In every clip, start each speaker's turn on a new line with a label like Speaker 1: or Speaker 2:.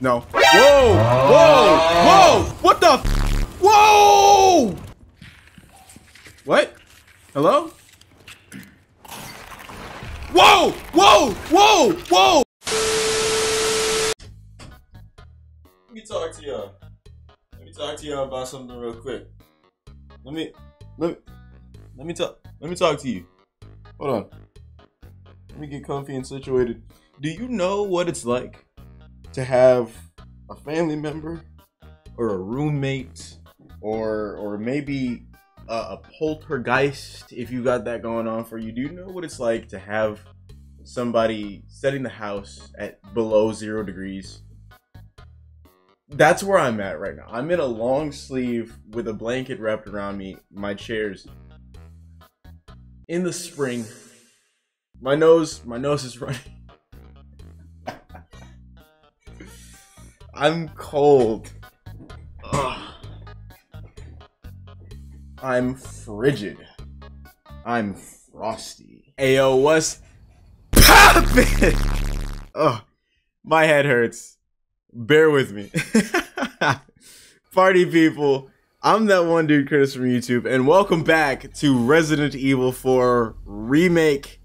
Speaker 1: No. Whoa! Whoa! Whoa! What the? Whoa! What? Hello? Whoa! Whoa! Whoa! Whoa!
Speaker 2: Let me talk to y'all. Let me talk to y'all about something real quick. Let me let me let me talk let me talk to you. Hold on. Let me get comfy and situated. Do you know what it's like to have a family member or a roommate or or maybe a, a poltergeist if you got that going on for you? Do you know what it's like to have somebody setting the house at below zero degrees? that's where I'm at right now. I'm in a long sleeve with a blanket wrapped around me, my chairs. In the spring, my nose, my nose is running. I'm cold. Ugh. I'm frigid. I'm frosty. Ayo, what's poppin'? Oh, my head hurts bear with me. Party people, I'm that one dude Chris from YouTube, and welcome back to Resident Evil 4 Remake.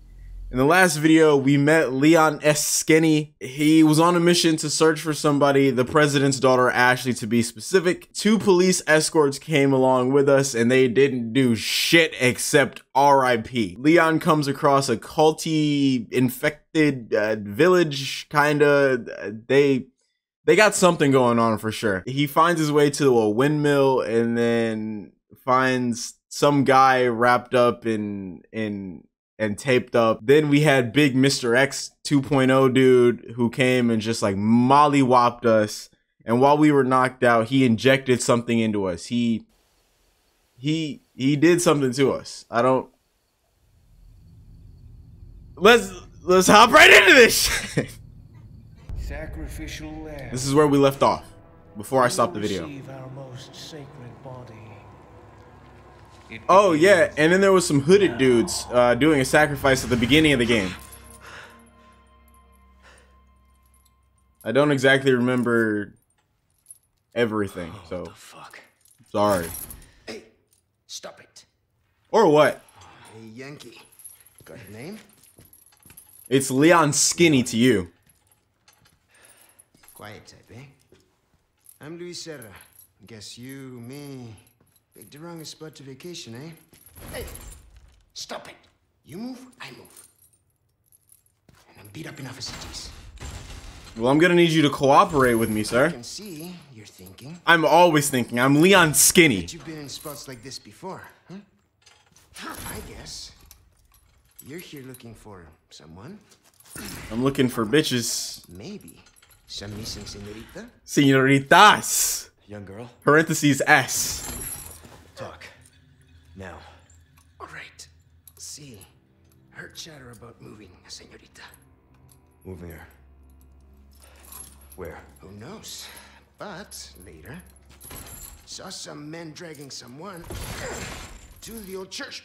Speaker 2: In the last video, we met Leon S. Skinny. He was on a mission to search for somebody, the president's daughter, Ashley, to be specific. Two police escorts came along with us, and they didn't do shit except RIP. Leon comes across a culty infected uh, village, kinda. They they got something going on for sure. He finds his way to a windmill and then finds some guy wrapped up in in and taped up. Then we had big Mr. X 2.0 dude who came and just like mollywopped us. And while we were knocked out, he injected something into us. He he he did something to us. I don't Let's let's hop right into this.
Speaker 3: Sacrificial lamb.
Speaker 1: This is where we left off before I stopped the video.
Speaker 3: Our most sacred body.
Speaker 1: Oh yeah, and then there was some hooded dudes uh, doing a sacrifice at the beginning of the game. I don't exactly remember everything, so
Speaker 4: Fuck.
Speaker 1: sorry.
Speaker 4: Hey, stop it.
Speaker 1: Or what?
Speaker 4: Hey, Yankee. Got a name?
Speaker 1: It's Leon Skinny to you.
Speaker 4: Quiet type, eh? I'm Luis Serra. Guess you, me, the wrongest spot to vacation, eh? Hey, stop it. You move, I move. And I'm beat up enough as it is.
Speaker 1: Well, I'm gonna need you to cooperate with me,
Speaker 4: I
Speaker 1: sir.
Speaker 4: can see you're thinking.
Speaker 1: I'm always thinking. I'm Leon Skinny.
Speaker 4: that You've been in spots like this before, huh? I guess. You're here looking for someone?
Speaker 1: I'm looking for bitches.
Speaker 4: Maybe. Some missing senorita?
Speaker 1: Senoritas.
Speaker 4: Young girl?
Speaker 1: Parentheses S.
Speaker 4: Talk. Now. All right. See. Heard chatter about moving, senorita.
Speaker 5: Moving her. Where?
Speaker 4: Who knows? But later, saw some men dragging someone to the old church.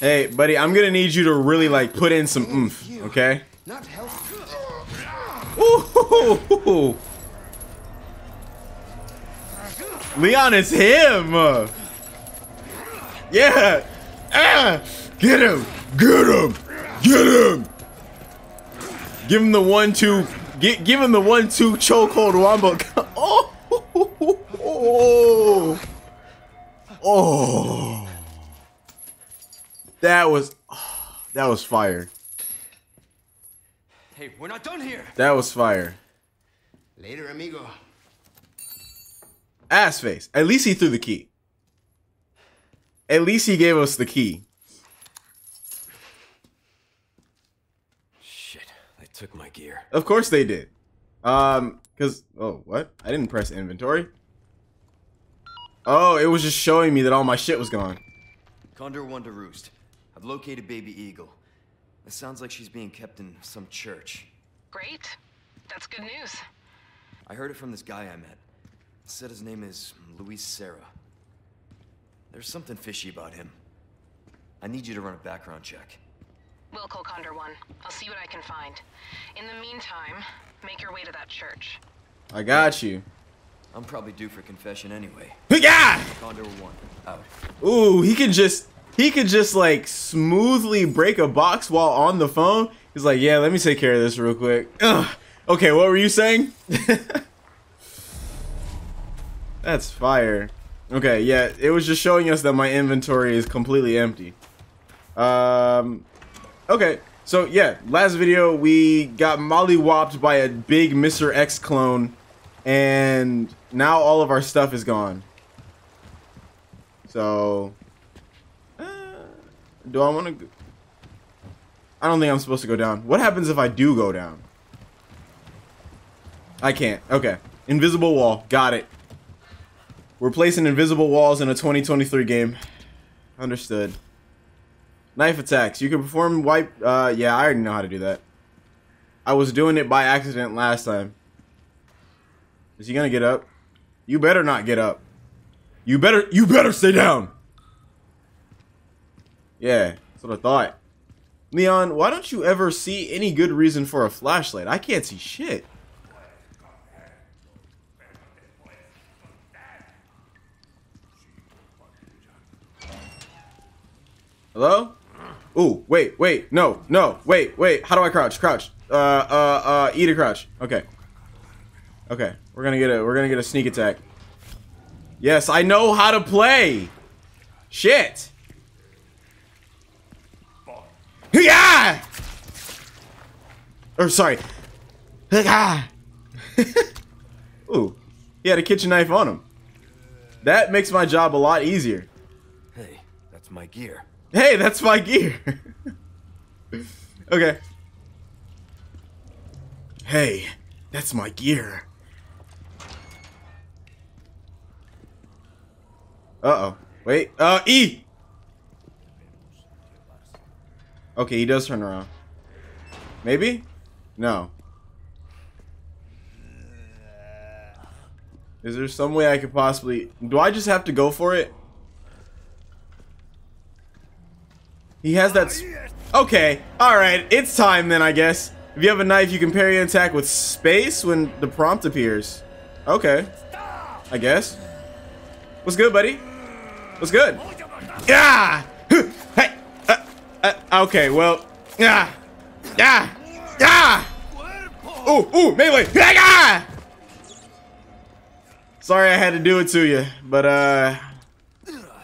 Speaker 1: Hey, buddy, I'm gonna need you to really like put in some oomph, okay?
Speaker 4: Not help.
Speaker 1: Ooh, Leon is him. Yeah. Ah, get him. Get him. Get him. Give him the one two. Get give him the one two chokehold wombo. Oh. Oh. Oh. That was that was fire.
Speaker 5: Hey, we're not done here.
Speaker 1: That was fire.
Speaker 4: Later, amigo.
Speaker 1: Ass face. At least he threw the key. At least he gave us the key.
Speaker 5: Shit, they took my gear.
Speaker 1: Of course they did. Um, cause oh what? I didn't press inventory. Oh, it was just showing me that all my shit was gone.
Speaker 5: Condor one to roost. I've located baby eagle. It sounds like she's being kept in some church.
Speaker 6: Great. That's good news.
Speaker 5: I heard it from this guy I met. Said his name is Luis Serra. There's something fishy about him. I need you to run a background check.
Speaker 6: We'll call Condor 1. I'll see what I can find. In the meantime, make your way to that church.
Speaker 2: I got you.
Speaker 5: I'm probably due for confession anyway.
Speaker 2: Yeah!
Speaker 5: Condor 1, out.
Speaker 2: Ooh, he can just he could just like smoothly break a box while on the phone. He's like, yeah, let me take care of this real quick. Ugh. Okay, what were you saying? That's fire. Okay, yeah, it was just showing us that my inventory is completely empty. Um, okay, so yeah, last video we got mollywopped by a big Mr. X clone, and now all of our stuff is gone. So, uh, do I want to? I don't think I'm supposed to go down. What happens if I do go down? I can't. Okay, invisible wall. Got it. We're placing invisible walls in a 2023 game. Understood. Knife attacks. You can perform wipe. Uh, yeah, I already know how to do that. I was doing it by accident last time. Is he gonna get up? You better not get up. You better. You better stay down. Yeah, that's what I thought. Leon, why don't you ever see any good reason for a flashlight? I can't see shit. Hello? Ooh, wait, wait, no, no, wait, wait. How do I crouch? Crouch. Uh, uh, uh, eat a crouch. Okay. Okay, we're gonna get a, we're gonna get a sneak attack. Yes, I know how to play. Shit. Yeah. Or sorry. Ooh, he had a kitchen knife on him. That makes my job a lot easier.
Speaker 5: Hey, that's my gear.
Speaker 2: Hey, that's my gear. okay. Hey, that's my gear. Uh-oh. Wait. Uh, E! Okay, he does turn around. Maybe? No. Is there some way I could possibly... Do I just have to go for it? He has that... Okay, alright, it's time then, I guess. If you have a knife, you can parry an attack with space when the prompt appears. Okay. I guess. What's good, buddy? What's good? Yeah! Hey! Uh, uh, okay, well... Yeah! Yeah! Yeah! Ooh, ooh, melee! Yeah! Sorry I had to do it to you, but, uh...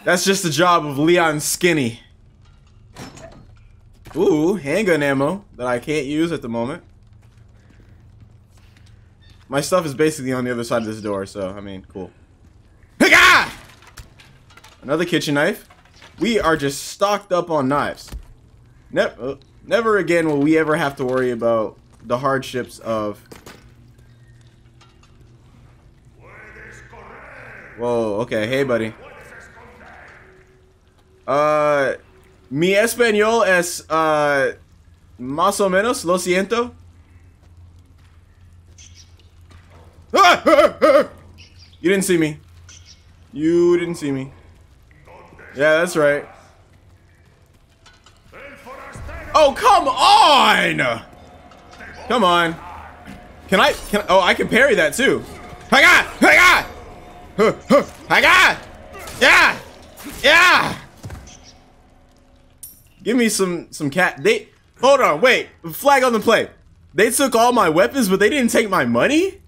Speaker 2: That's just the job of Leon Skinny. Ooh, handgun ammo that I can't use at the moment. My stuff is basically on the other side of this door, so, I mean, cool. Higa! Another kitchen knife. We are just stocked up on knives. Ne uh, never again will we ever have to worry about the hardships of... Whoa, okay, hey buddy. Uh... Mi español es uh, más o menos, lo siento. You didn't see me. You didn't see me. Yeah, that's right. Oh, come on! Come on. Can I, can I, oh, I can parry that too. I got, I got, I got, yeah, yeah. Give me some some cat. They hold on, wait. Flag on the play. They took all my weapons, but they didn't take my money.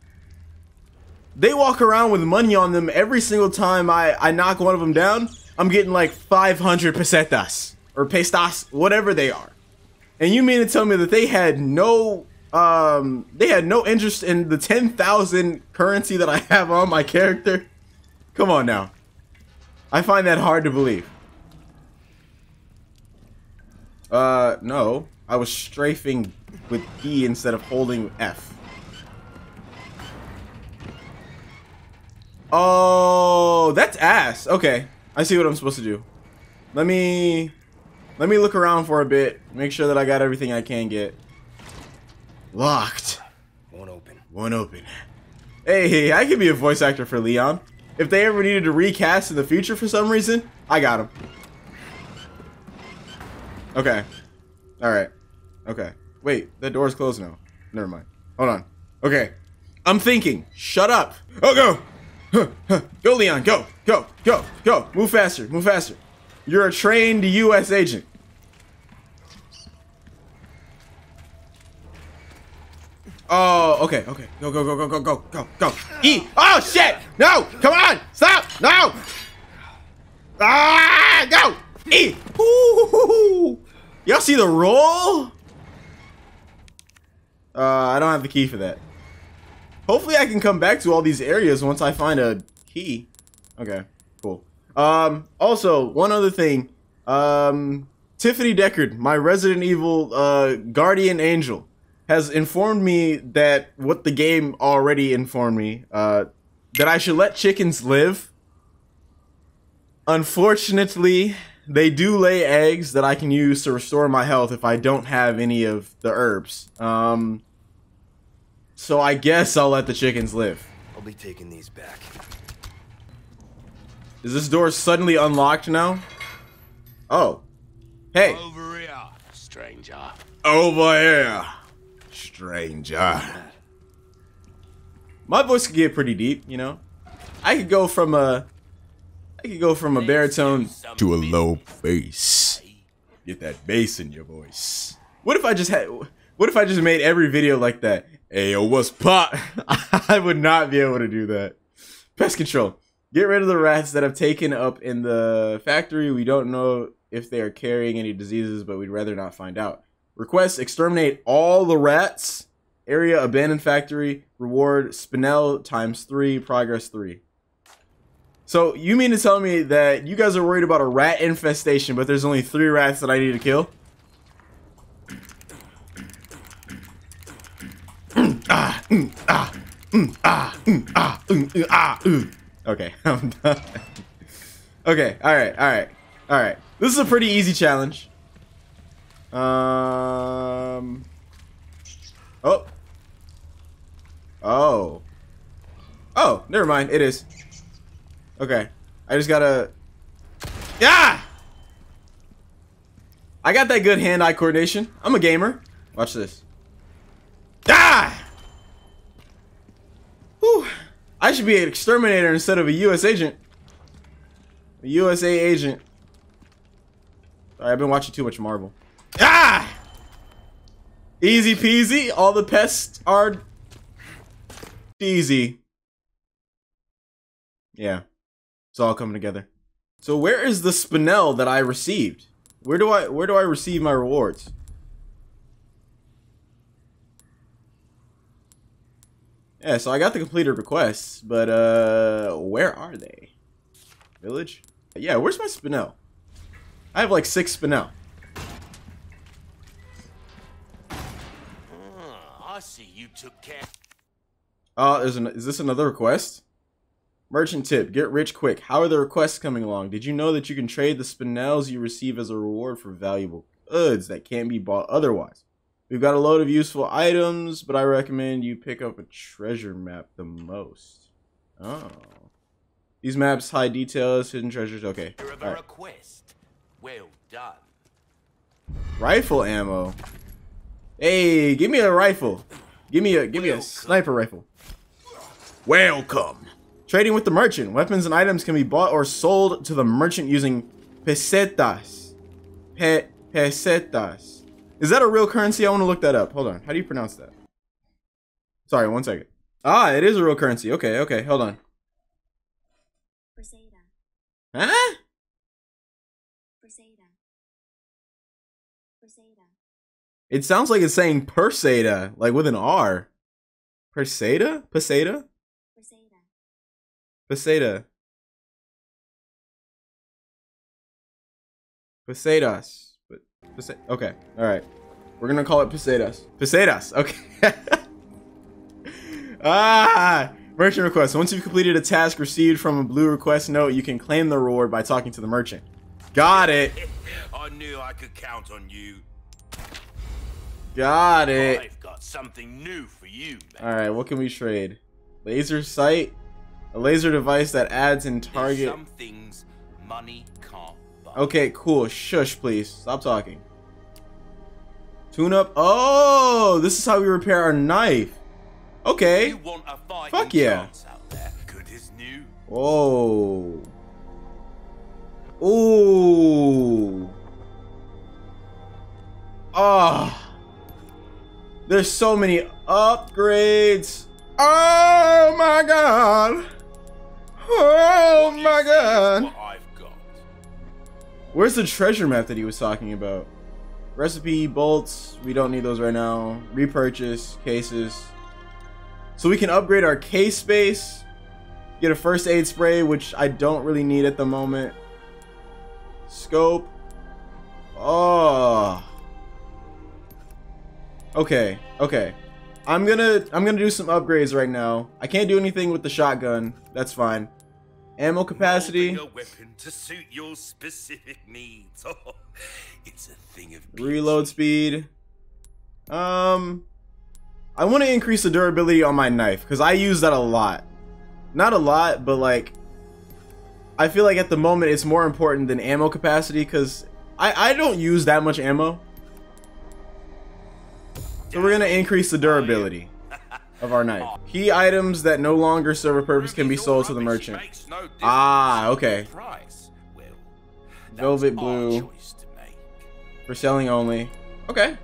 Speaker 2: They walk around with money on them every single time I I knock one of them down. I'm getting like 500 pesetas or pestas, whatever they are. And you mean to tell me that they had no um they had no interest in the 10,000 currency that I have on my character? Come on now. I find that hard to believe. Uh, no. I was strafing with P instead of holding F. Oh, that's ass. Okay. I see what I'm supposed to do. Let me... Let me look around for a bit. Make sure that I got everything I can get. Locked.
Speaker 5: Won't open.
Speaker 2: Won't open. Hey, I could be a voice actor for Leon. If they ever needed to recast in the future for some reason, I got him. Okay. Alright. Okay. Wait, the door's closed now. Never mind. Hold on. Okay. I'm thinking. Shut up. Oh, go. Huh. Go, Leon. Go. Go. Go. Go. Move faster. Move faster. You're a trained U.S. agent. Oh, okay, okay. Go, go, go, go, go, go, go, go. E. Oh, shit. No. Come on. Stop. No. Ah, go. E. Ooh. Y'all see the roll? Uh, I don't have the key for that. Hopefully I can come back to all these areas once I find a key. Okay, cool. Um, also, one other thing. Um, Tiffany Deckard, my Resident Evil uh, guardian angel, has informed me that what the game already informed me, uh, that I should let chickens live. Unfortunately, they do lay eggs that I can use to restore my health if I don't have any of the herbs. Um, so I guess I'll let the chickens live.
Speaker 5: I'll be taking these back.
Speaker 2: Is this door suddenly unlocked now? Oh. Hey.
Speaker 7: Over here, stranger.
Speaker 2: Over here. Stranger. My voice could get pretty deep, you know? I could go from a I could go from a baritone to a low bass. Get that bass in your voice. What if I just had what if I just made every video like that? Hey yo, what's pop? I would not be able to do that. Pest control. Get rid of the rats that have taken up in the factory. We don't know if they are carrying any diseases, but we'd rather not find out. Request exterminate all the rats. Area abandoned factory. Reward Spinel times three. Progress three. So you mean to tell me that you guys are worried about a rat infestation, but there's only three rats that I need to kill? Okay, I'm done. Okay, alright, alright, alright. This is a pretty easy challenge. Um. Oh. Oh. Oh, never mind. It is. Okay. I just gotta... Yeah! I got that good hand-eye coordination. I'm a gamer. Watch this. Ah! Whew. I should be an exterminator instead of a U.S. agent. A USA agent. Sorry, I've been watching too much Marvel. Ah! Easy peasy. All the pests are easy. Yeah. It's all coming together. So where is the spinel that I received? Where do I where do I receive my rewards? Yeah, so I got the completed requests, but uh where are they? Village? Yeah, where's my spinel? I have like six spinel.
Speaker 7: I see you took care.
Speaker 2: Oh, there's an, is this another request? Merchant tip, get rich quick. How are the requests coming along? Did you know that you can trade the spinels you receive as a reward for valuable goods that can't be bought otherwise? We've got a load of useful items, but I recommend you pick up a treasure map the most. Oh. These maps hide details, hidden treasures. Okay.
Speaker 7: Of a
Speaker 2: All right.
Speaker 7: request. Well done.
Speaker 2: Rifle ammo. Hey, give me a rifle. Give me a give me a sniper rifle. Welcome. Trading with the merchant. Weapons and items can be bought or sold to the merchant using pesetas. Pe pesetas. Is that a real currency? I want to look that up. Hold on. How do you pronounce that? Sorry, one second. Ah, it is a real currency. Okay, okay. Hold on.
Speaker 8: Perseda,
Speaker 2: Huh?
Speaker 8: Perseda, Perseda,
Speaker 2: It sounds like it's saying Perseda, like with an R. Perseda? Perseda? Peseta. Pesetas. But Pese- okay, all right. We're gonna call it Pesetas. Pesetas. Okay. ah, merchant request. Once you've completed a task received from a blue request note, you can claim the reward by talking to the merchant. Got it.
Speaker 7: I knew I could count on you.
Speaker 2: Got it.
Speaker 7: I've got something new for you, man.
Speaker 2: All right. What can we trade? Laser sight. A laser device that adds in
Speaker 7: There's
Speaker 2: target.
Speaker 7: some things money can't buy.
Speaker 2: Okay, cool. Shush, please. Stop talking. Tune up. Oh, this is how we repair our knife. Okay.
Speaker 7: You want a
Speaker 2: Fuck yeah.
Speaker 7: chance out there? Good as new.
Speaker 2: Whoa. Ooh. Ah. There's so many upgrades. Oh my god. Oh
Speaker 7: What
Speaker 2: my god.
Speaker 7: I've got.
Speaker 2: Where's the treasure map that he was talking about? Recipe, bolts, we don't need those right now. Repurchase, cases. So we can upgrade our case space. Get a first aid spray, which I don't really need at the moment. Scope. Oh. Okay, okay. I'm gonna I'm gonna do some upgrades right now. I can't do anything with the shotgun. That's fine. Ammo capacity.
Speaker 7: A weapon to suit your specific needs. Oh, it's a thing of beauty.
Speaker 2: reload speed um i want to increase the durability on my knife because i use that a lot not a lot but like i feel like at the moment it's more important than ammo capacity because i i don't use that much ammo so we're gonna increase the durability of our knife key items that no longer serve a purpose can be sold to the merchant
Speaker 7: makes no difference
Speaker 2: Ah, okay.
Speaker 7: the Price. Well, that's
Speaker 2: Velvet blue.
Speaker 7: to
Speaker 2: for selling only. Okay.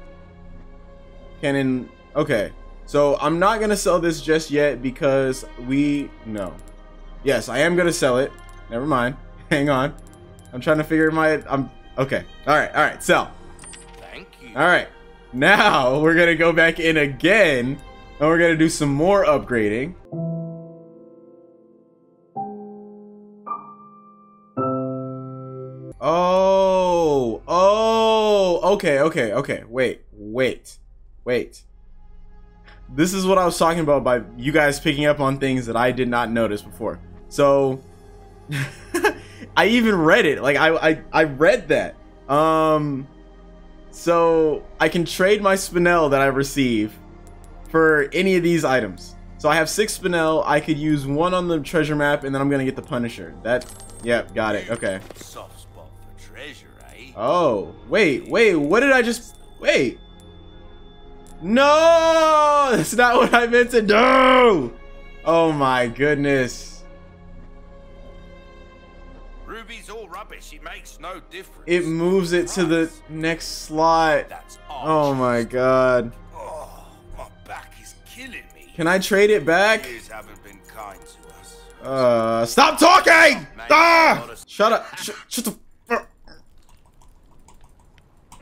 Speaker 2: Cannon. Okay. So I'm not gonna sell this just yet because we no. Yes, I am gonna sell it. Never mind. Hang on. I'm trying to figure my. I'm okay. All right. All right. Sell.
Speaker 7: Thank you.
Speaker 2: All right. Now we're gonna go back in again, and we're gonna do some more upgrading. Oh, oh, okay, okay, okay. Wait, wait, wait. This is what I was talking about by you guys picking up on things that I did not notice before. So, I even read it. Like I, I, I read that. Um, so I can trade my spinel that I receive for any of these items. So I have six spinel. I could use one on the treasure map, and then I'm gonna get the Punisher. That, yep, got it. Okay.
Speaker 7: Soft spot for treasure, eh?
Speaker 2: Oh, wait, wait, what did I just wait? No, that's not what I meant to do. Oh my goodness.
Speaker 7: Ruby's all rubbish. It makes no difference.
Speaker 2: It moves it to the next slot. Oh my god. Can I trade it back?
Speaker 7: Been kind to us.
Speaker 2: Uh, stop talking! Ah! Shut up. Sh shut the.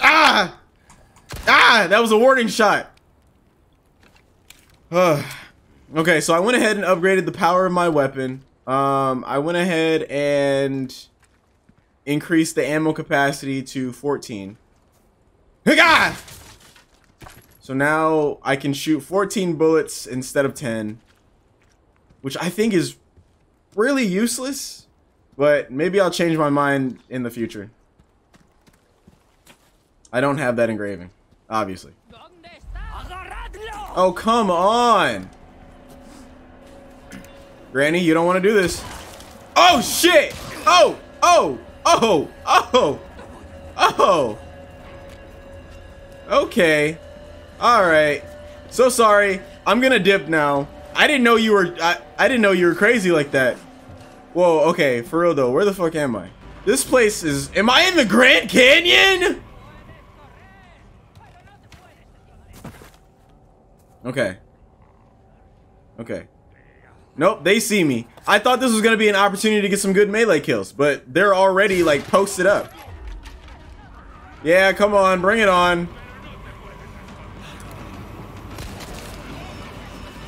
Speaker 2: Ah! Ah! That was a warning shot. Ugh. okay, so I went ahead and upgraded the power of my weapon. Um, I went ahead and increased the ammo capacity to 14. Higa! So now I can shoot 14 bullets instead of 10, which I think is really useless, but maybe I'll change my mind in the future. I don't have that engraving, obviously. Oh, come on! Granny, you don't want to do this. Oh, shit! Oh! Oh! Oh! Oh! Oh! Okay. Alright. So sorry. I'm gonna dip now. I didn't know you were- I, I didn't know you were crazy like that. Whoa, okay, for real though, where the fuck am I? This place is- Am I in the Grand Canyon? Okay. Okay. Nope, they see me. I thought this was gonna be an opportunity to get some good melee kills, but they're already like posted up. Yeah, come on, bring it on.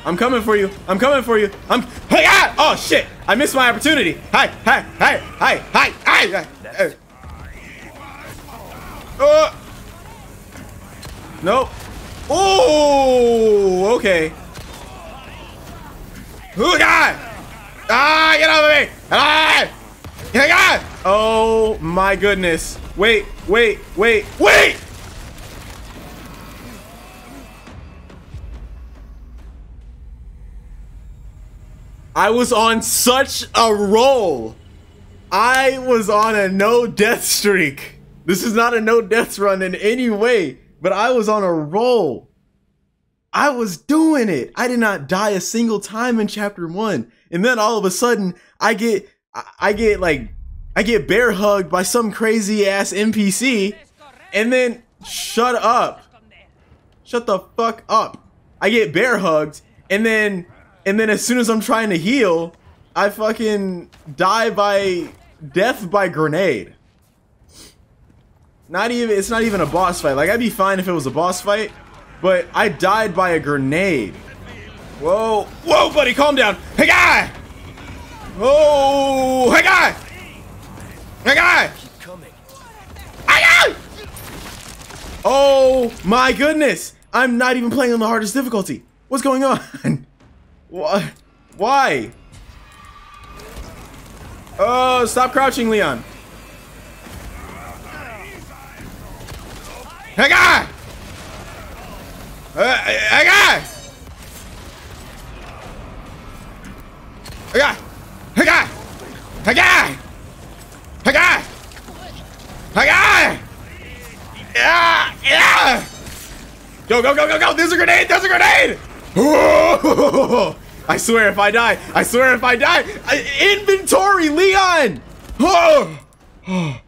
Speaker 2: I'm coming for you. I'm coming for you. I'm. Hey! Ah! Oh shit! I missed my opportunity. Hi! Hi! Hi! Hi! Hi! Hi! hi. Uh. Nope. Oh, okay. Oh God! Ah, get out of me! Ah! Oh God! Oh my goodness! Wait, wait, wait, wait! I was on such a roll. I was on a no death streak. This is not a no death run in any way, but I was on a roll. I was doing it. I did not die a single time in chapter one. And then all of a sudden, I get, I- get like, I get bear hugged by some crazy ass NPC. And then, shut up. Shut the fuck up. I get bear hugged. And then, and then as soon as I'm trying to heal, I fucking die by death by grenade. Not even, it's not even a boss fight. Like, I'd be fine if it was a boss fight, but I died by a grenade. Whoa, whoa, buddy, calm down. Hey, guy! Oh, hey, guy! Hey, guy! Hey, guy! Oh, my goodness. I'm not even playing on the hardest difficulty. What's going on? What? Why? Oh, stop crouching, Leon. Hey, guy! Hey, guy! Hey, guy! Hey, guy! Hey, guy! Hey, guy! Hey, guy! Yeah! Yeah! Go, go, go, go, go! There's a grenade! There's a grenade! I swear if I die, I swear if I die, I, inventory, Leon!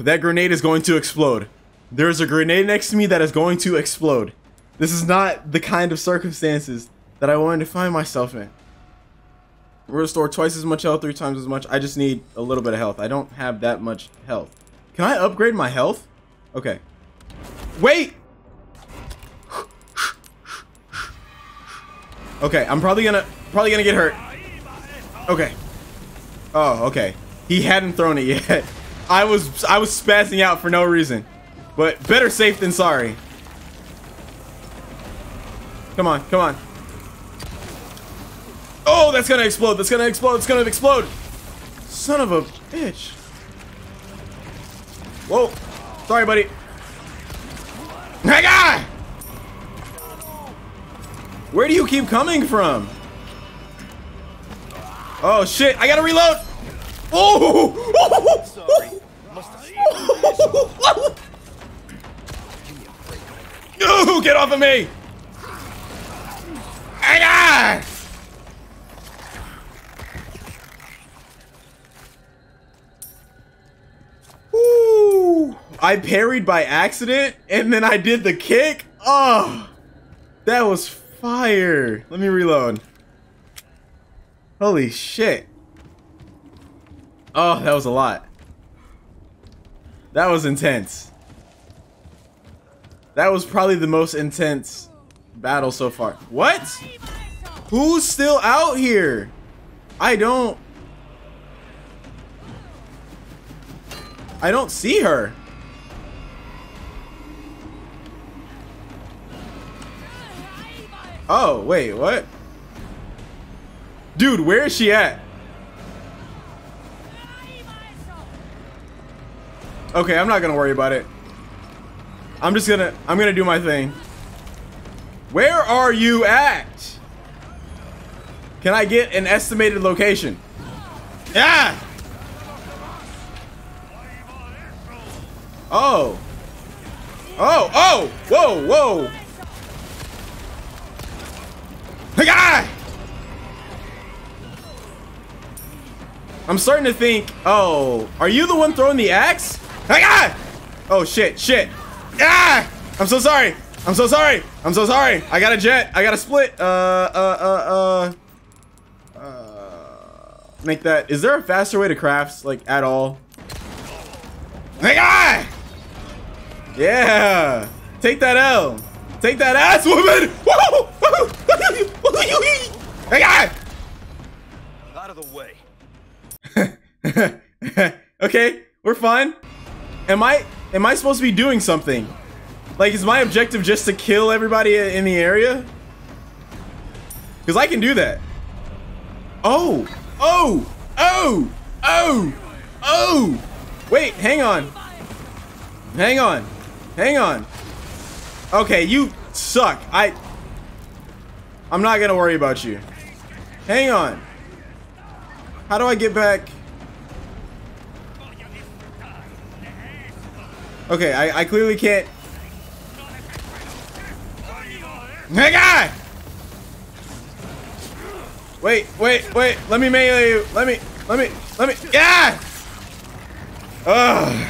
Speaker 2: That grenade is going to explode. There's a grenade next to me that is going to explode. This is not the kind of circumstances that I wanted to find myself in. Restore twice as much health, three times as much. I just need a little bit of health. I don't have that much health. Can I upgrade my health? Okay. Wait! Okay, I'm probably gonna probably gonna get hurt. Okay. Oh, okay. He hadn't thrown it yet. I was I was spazzing out for no reason. But better safe than sorry. Come on, come on. Oh, that's gonna explode. That's gonna explode. It's gonna explode. Son of a bitch. Whoa. Sorry, buddy. Hey, guy! Where do you keep coming from? Oh, shit. I gotta reload. Oh! No, get off of me! Guy! Ah. Ooh, I parried by accident and then I did the kick. Oh, that was fire. Let me reload. Holy shit. Oh, that was a lot. That was intense. That was probably the most intense battle so far. What? Who's still out here? I don't... I don't see her. Oh, wait, what? Dude, where is she at? Okay, I'm not gonna worry about it. I'm just gonna, I'm gonna do my thing. Where are you at? Can I get an estimated location? Yeah! Oh. Oh, oh! Whoa, whoa! I'm starting to think, oh, are you the one throwing the axe? Hey, guy! Oh, shit, shit. Ah! I'm so sorry. I'm so sorry. I'm so sorry. I got a jet. I got a split. Uh, uh, uh, uh. Uh, make that. Is there a faster way to crafts, like, at all? Hey, guy! Yeah. Take that L. Take that ass, woman! Woo! Woo! Guy!
Speaker 5: Out of the way.
Speaker 2: okay, we're fine. Am I am I supposed to be doing something? Like, is my objective just to kill everybody in the area? Because I can do that. Oh, oh, oh, oh, oh. Wait, hang on. Hang on. Hang on. Okay, you suck. I... I'm not gonna worry about you. Hang on. How do I get back? Okay, I, I clearly can't. Hey, guy! Wait, wait, wait. Let me melee you. Let me, let me, let me. Yeah! Ugh.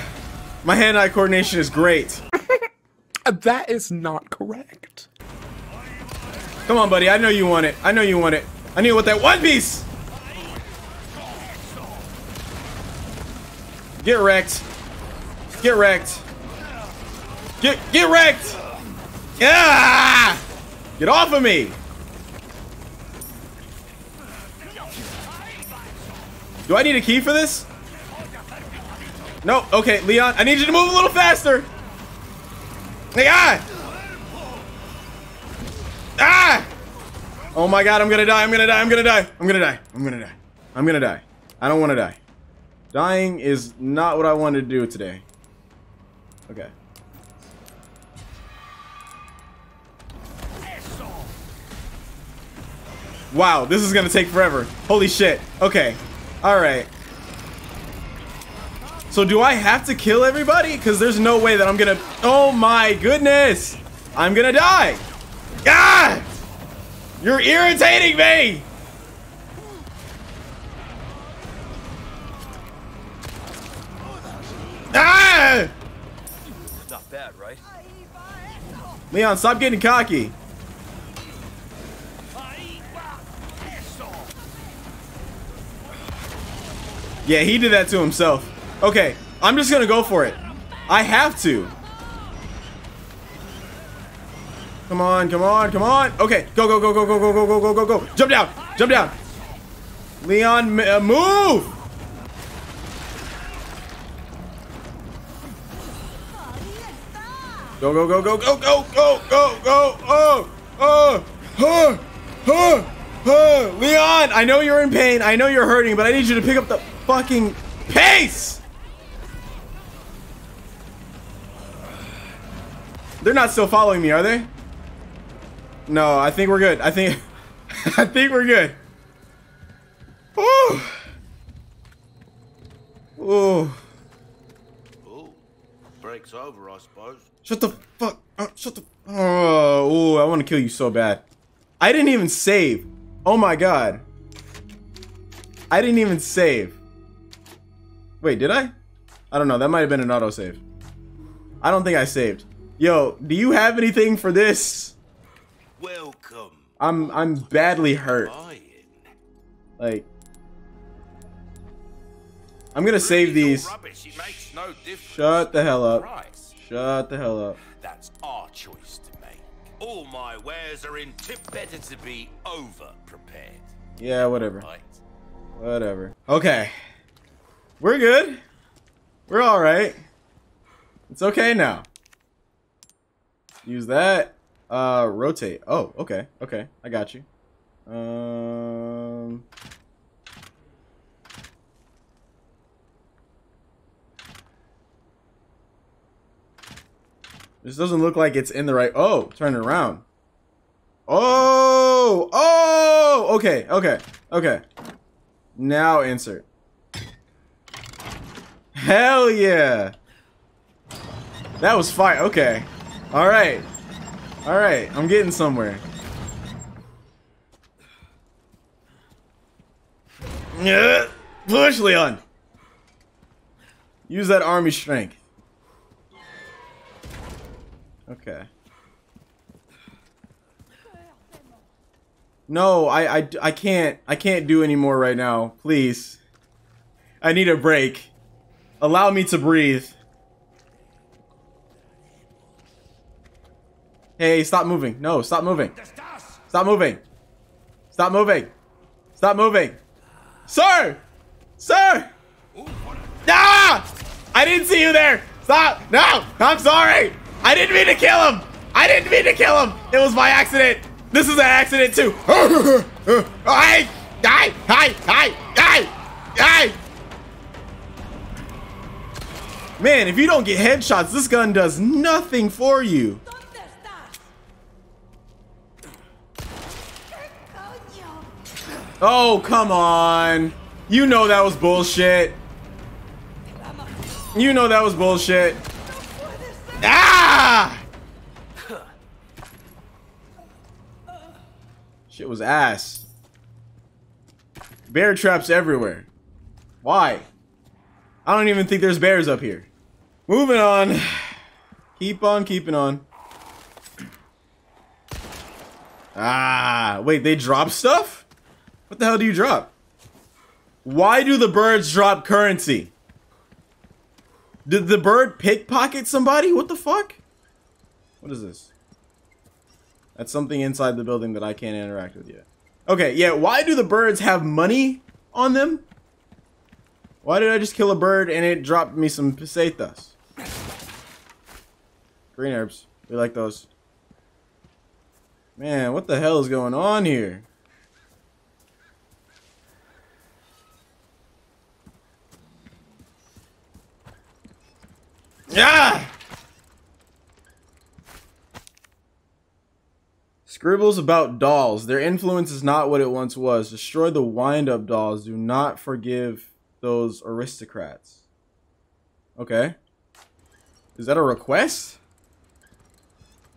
Speaker 2: My hand-eye coordination is great.
Speaker 8: That is not correct.
Speaker 2: Come on, buddy. I know you want it. I know you want it. I need what that one piece. Get wrecked. Get wrecked. Get get wrecked. Yeah! Get off of me. Do I need a key for this? No. Okay, Leon. I need you to move a little faster. Hey, ah! Ah! Oh my god, I'm gonna die, I'm gonna die, I'm gonna die, I'm gonna die, I'm gonna die, I'm gonna die. I don't wanna die. Dying is not what I wanted to do today. Okay. Wow, this is gonna take forever. Holy shit. Okay. Alright. So do I have to kill everybody? Because there's no way that I'm gonna... Oh my goodness! I'm gonna die! God! You're irritating me! Ah!
Speaker 5: Not bad, right?
Speaker 2: Leon, stop getting cocky. Yeah, he did that to himself. Okay, I'm just gonna go for it. I have to. Come on, come on, come on. Okay, go, go, go, go, go, go, go, go, go, go, go. Jump down, jump down. Leon, uh, move. Go, go, go, go, go, go, go, go, go. Oh, oh, oh, oh, oh. Leon, I know you're in pain. I know you're hurting, but I need you to pick up the fucking pace. They're not still following me, are they? No, I think we're good. I think, I think we're good. Ooh. Ooh.
Speaker 7: Oh, break's over, I suppose.
Speaker 2: Shut the fuck up. Shut the. Oh, ooh, I want to kill you so bad. I didn't even save. Oh my god. I didn't even save. Wait, did I? I don't know. That might have been an autosave. I don't think I saved. Yo, do you have anything for this?
Speaker 7: Welcome.
Speaker 2: I'm I'm badly hurt. Like I'm gonna save these.
Speaker 7: all Rubbish. It makes no.
Speaker 2: Shut the hell up.
Speaker 7: Price.
Speaker 2: Shut the hell up.
Speaker 7: That's our choice to make. All my wares are in tip better to be over prepared.
Speaker 2: Yeah, whatever.
Speaker 7: Right.
Speaker 2: Whatever. Okay. We're good. We're alright. It's okay now. Use that. Uh, rotate. Oh, okay. Okay. I got you. Um... This doesn't look like it's in the right... Oh, turn it around. Oh! Oh! Okay, okay, okay. Now insert. Hell yeah! That was fire. Okay. Alright. Alright, I'm getting somewhere. Yeah. Push, Leon! Use that army strength. Okay. No, I, I, I can't. I can't do any more right now. Please. I need a break. Allow me to breathe. Hey, stop moving. No, stop moving. Stop moving. Stop moving. Stop moving. Sir! Sir! Ah! I didn't see you there. Stop. No, I'm sorry. I didn't mean to kill him. I didn't mean to kill him. It was by accident. This is an accident too. Hi! Hi! Hi! Hi! Hi! Man, if you don't get headshots, this gun does nothing for you. Oh, come on. You know that was bullshit. You know that was bullshit. Ah! Shit was ass. Bear traps everywhere. Why? I don't even think there's bears up here. Moving on. Keep on keeping on. Ah, wait, they drop stuff? What the hell do you drop? Why do the birds drop currency? Did the bird pickpocket somebody? What the fuck? What is this? That's something inside the building that I can't interact with yet. Okay, yeah, why do the birds have money on them? Why did I just kill a bird and it dropped me some pesetas? Green herbs. We like those. Man, what the hell is going on here? Yeah! Scribbles about dolls. Their influence is not what it once was. Destroy the wind-up dolls. Do not forgive those aristocrats. Okay. Is that a request?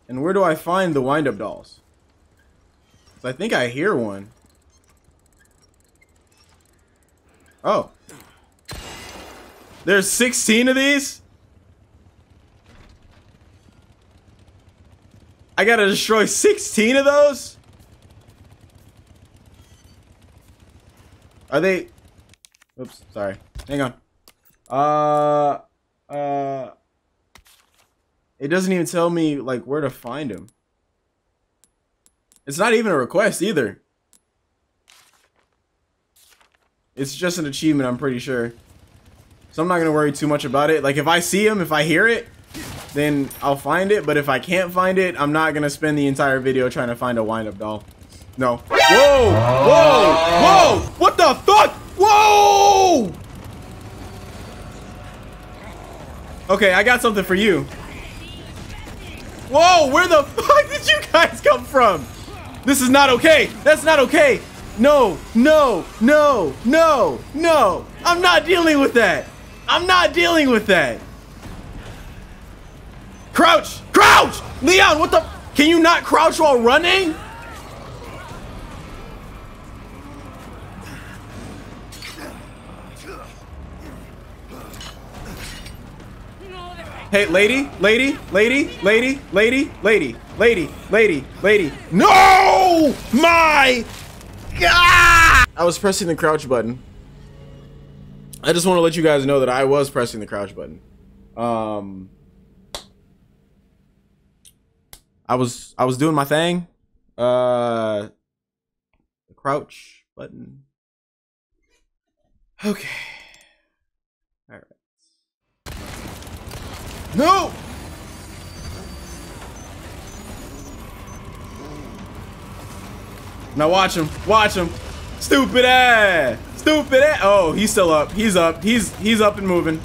Speaker 2: And where do I find the wind-up dolls? I think I hear one. Oh. There's 16 of these? I gotta destroy 16 of those? Are they... Oops, sorry. Hang on. Uh... Uh... It doesn't even tell me, like, where to find him. It's not even a request, either. It's just an achievement, I'm pretty sure. So I'm not gonna worry too much about it. Like, if I see him, if I hear it, then I'll find it. But if I can't find it, I'm not gonna spend the entire video trying to find a wind-up doll. No. Whoa! Whoa! Whoa! What the fuck? Whoa! Okay, I got something for you. Whoa! Where the fuck did you guys come from? This is not okay. That's not okay. No, no, no, no, no. I'm not dealing with that. I'm not dealing with that. Crouch! Crouch! Leon, what the? Can you not crouch while running? Hey, lady, lady, lady, lady, lady, lady, lady, lady, lady. No! My God! I was pressing the crouch button. I just want to let you guys know that I was pressing the crouch button. Um, I was I was doing my thing. Uh, the crouch button. Okay. No! Now watch him. Watch him. Stupid ass. Stupid ass. Oh, he's still up. He's up. He's he's up and moving.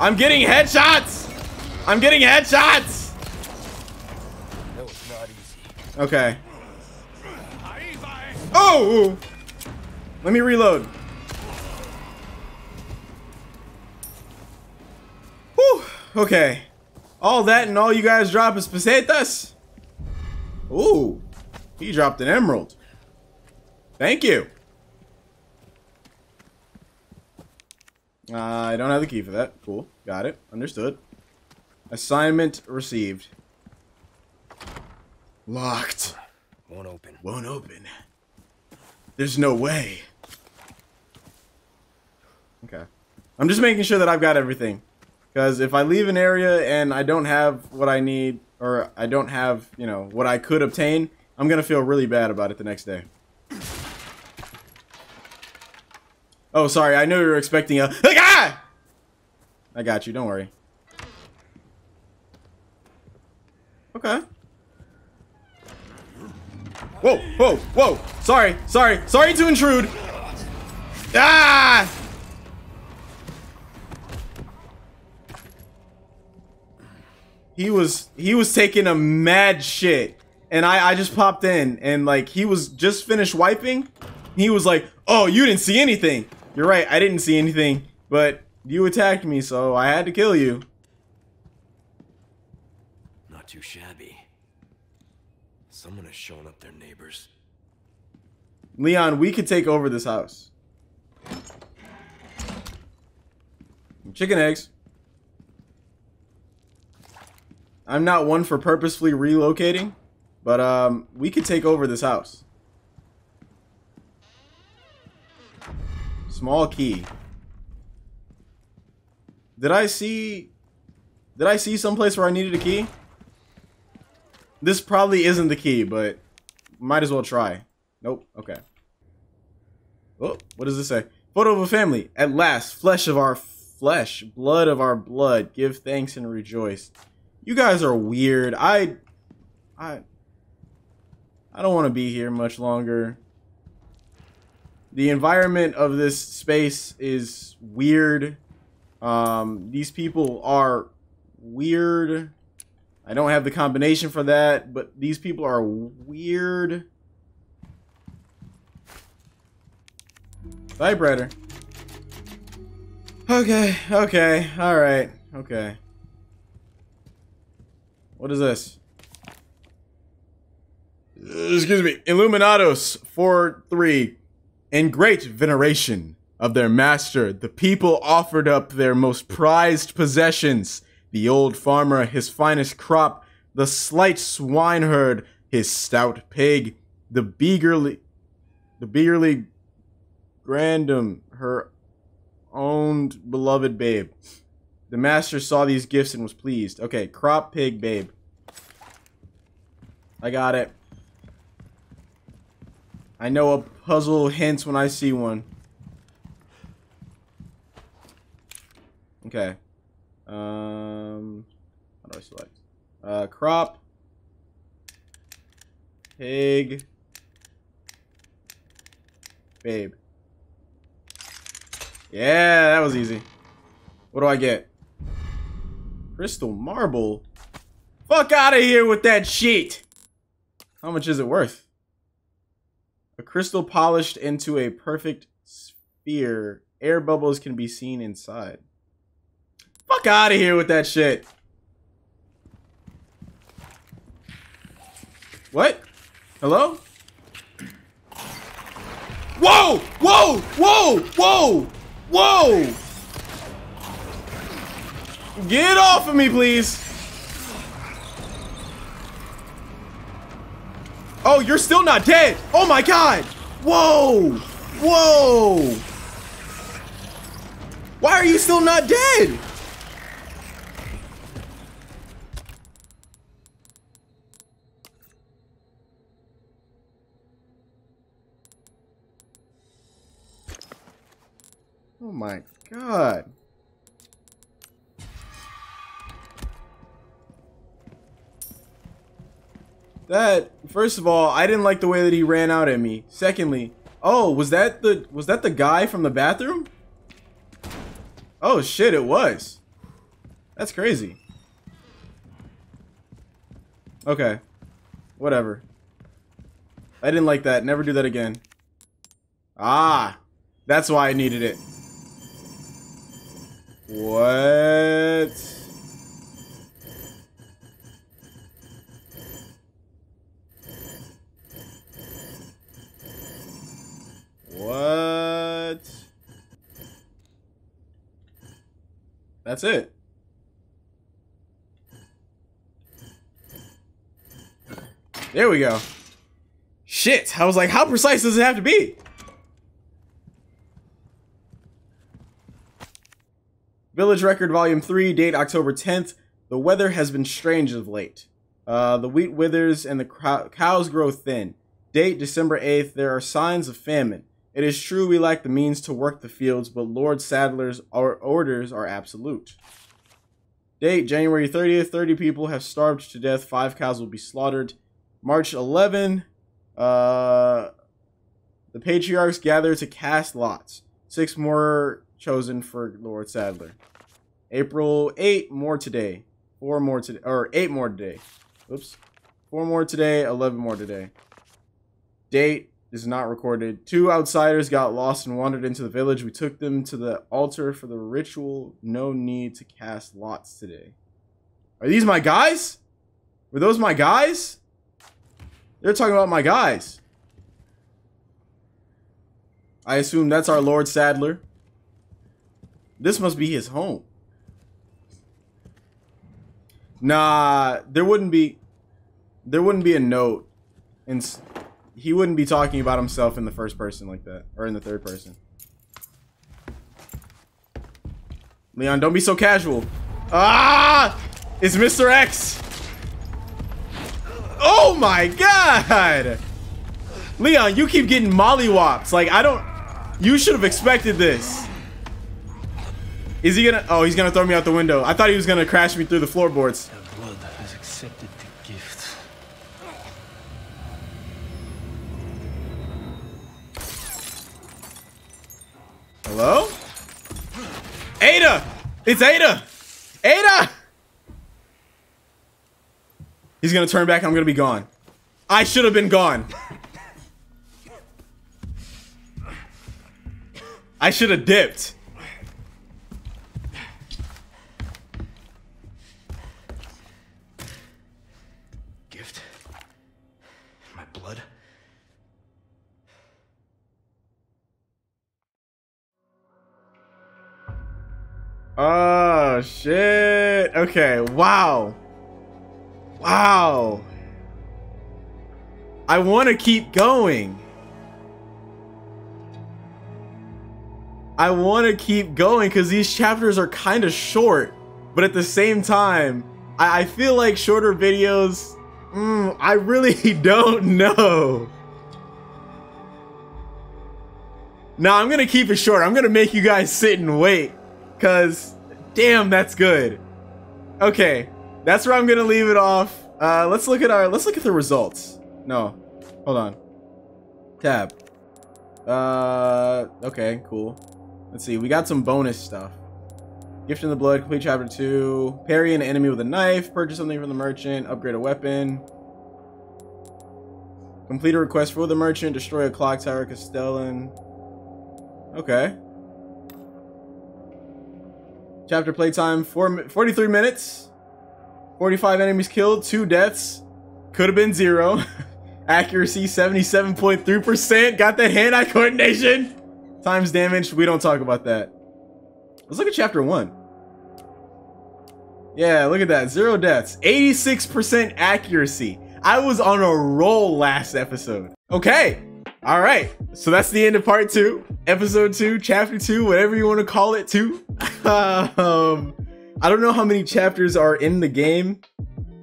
Speaker 2: I'm getting headshots. I'm getting headshots.
Speaker 7: That was not easy.
Speaker 2: Okay. Oh! Let me reload. Whew. Okay. All that and all you guys drop is pesetas. Ooh. He dropped an emerald. Thank you. Uh, I don't have the key for that. Cool. Got it. Understood. Assignment received. Locked.
Speaker 7: Won't open.
Speaker 2: Won't open. There's no way. Okay. I'm just making sure that I've got everything. Because if I leave an area and I don't have what I need, or I don't have, you know, what I could obtain, I'm going to feel really bad about it the next day. Oh, sorry. I knew you were expecting a... Ah! I got you. Don't worry. Okay. Whoa, whoa, whoa. Sorry, sorry, sorry to intrude. Ah! He was he was taking a mad shit. And I, I just popped in and like he was just finished wiping. He was like, Oh, you didn't see anything. You're right, I didn't see anything, but you attacked me, so I had to kill you.
Speaker 5: Not too shabby. Someone has shown up their neighbors.
Speaker 2: Leon, we could take over this house. Chicken eggs. I'm not one for purposefully relocating, but um, we could take over this house. Small key. Did I see... Did I see someplace where I needed a key? This probably isn't the key, but might as well try. Nope. Okay. Oh, what does this say? Photo of a family. At last, flesh of our flesh, blood of our blood. Give thanks and rejoice. You guys are weird. I, I, I don't want to be here much longer. The environment of this space is weird. Um, these people are weird. I don't have the combination for that, but these people are weird. Vibrator. Okay, okay, alright, okay. What is this? Excuse me. Iluminados 4-3. In great veneration of their master, the people offered up their most prized possessions. The old farmer, his finest crop, the slight swineherd, his stout pig, the beagerly, the beagerly grandam, her owned beloved babe. The master saw these gifts and was pleased. Okay, crop pig babe. I got it. I know a puzzle hints when I see one. Okay. Um, how do I select? Uh, crop. Pig. Babe. Yeah, that was easy. What do I get? Crystal marble? Fuck out of here with that shit! How much is it worth? A crystal polished into a perfect sphere. Air bubbles can be seen inside. Fuck out of here with that shit. What? Hello? Whoa! Whoa! Whoa! Whoa! Whoa! Get off of me, please! Oh, you're still not dead! Oh my god! Whoa! Whoa! Why are you still not dead? Oh my god. That first of all, I didn't like the way that he ran out at me. Secondly, oh, was that the was that the guy from the bathroom? Oh shit, it was. That's crazy. Okay. Whatever. I didn't like that. Never do that again. Ah. That's why I needed it. What? What? That's it. There we go. Shit, I was like, how precise does it have to be? Village Record Volume 3, date October 10th. The weather has been strange of late. Uh, the wheat withers and the cows grow thin. Date December 8th. There are signs of famine. It is true we lack the means to work the fields, but Lord Sadler's orders are absolute. Date January 30th. 30 people have starved to death. Five cows will be slaughtered. March 11. Uh, the patriarchs gather to cast lots. Six more chosen for Lord Sadler. April 8, more today. Four more today. Or eight more today. Oops. Four more today. 11 more today. Date is not recorded. Two outsiders got lost and wandered into the village. We took them to the altar for the ritual. No need to cast lots today. Are these my guys? Were those my guys? They're talking about my guys. I assume that's our Lord Sadler. This must be his home. Nah, there wouldn't be there wouldn't be a note and he wouldn't be talking about himself in the first person like that or in the third person. Leon, don't be so casual. Ah! It's Mr. X. Oh my god! Leon, you keep getting mollywops. Like, I don't... You should have expected this. Is he gonna... Oh, he's gonna throw me out the window. I thought he was gonna crash me through the floorboards.
Speaker 3: The blood has accepted
Speaker 2: Hello? Ada! It's Ada! Ada! He's gonna turn back I'm gonna be gone. I should have been gone. I should have dipped. Oh shit. Okay, wow. Wow. I want to keep going. I want to keep going because these chapters are kind of short, but at the same time, I, I feel like shorter videos, mm, I really don't know. Now I'm gonna keep it short. I'm gonna make you guys sit and wait, cause damn, that's good. Okay, that's where I'm gonna leave it off. Uh, let's look at our, let's look at the results. No, hold on. Tab. Uh, okay, cool. Let's see, we got some bonus stuff. Gift in the Blood, complete chapter 2. Parry an enemy with a knife. Purchase something from the merchant. Upgrade a weapon. Complete a request for the merchant. Destroy a clock tower, Castellan. Okay. Chapter playtime, four, 43 minutes. 45 enemies killed, 2 deaths. Could have been 0. Accuracy, 77.3%. Got that hand-eye coordination. Times damage, we don't talk about that. Let's look at chapter 1. Yeah, look at that. Zero deaths. 86% accuracy. I was on a roll last episode. Okay. All right. So that's the end of part two, episode two, chapter two, whatever you want to call it, two. um, I don't know how many chapters are in the game.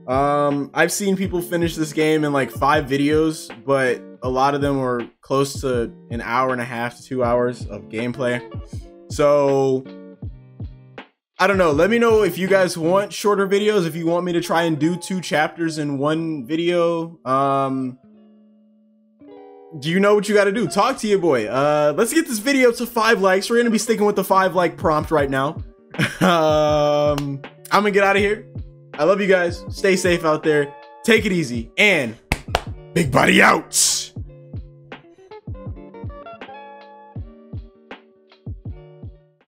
Speaker 2: Um, I've seen people finish this game in like five videos, but a lot of them were close to an hour and a half to two hours of gameplay. So I don't know. Let me know if you guys want shorter videos, if you want me to try and do two chapters in one video. Um, you know what you got to do? Talk to your boy. Uh, let's get this video to five likes. We're to be sticking with the five like prompt right now. um, I'm to get out of here. I love you guys. Stay safe out there. Take it easy. And Big Buddy out.